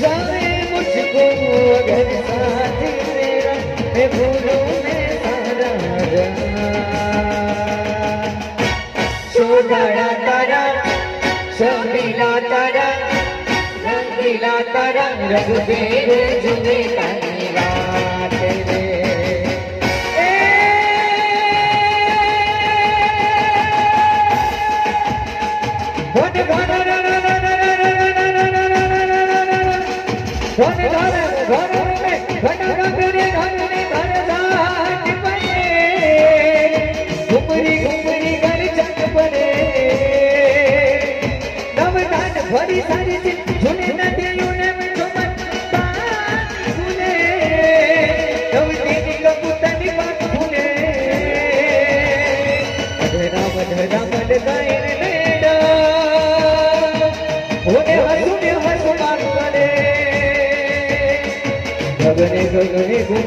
जावे मुझको अगर साथ तेरा मैं भूलों तारा शबीला तारा, रंगीला तारा रघुबीर जुमे तारी रात रे। ભરી સારી છે જૂની નદીઓ ને મીઠો મન પાણી ભૂલે નવદીની કબૂતરની વાત ભૂલે અઢરા મઢરા મઢ ગાય રે મેડા ઓને હસું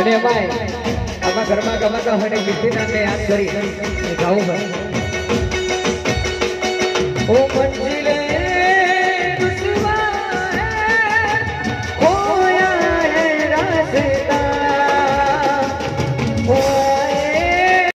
અને અમાય આમાં ઘરમાં ગમાતા હોય ને વિધિનાથને યાદ કરી ગાવું હોય ઓ મંજુ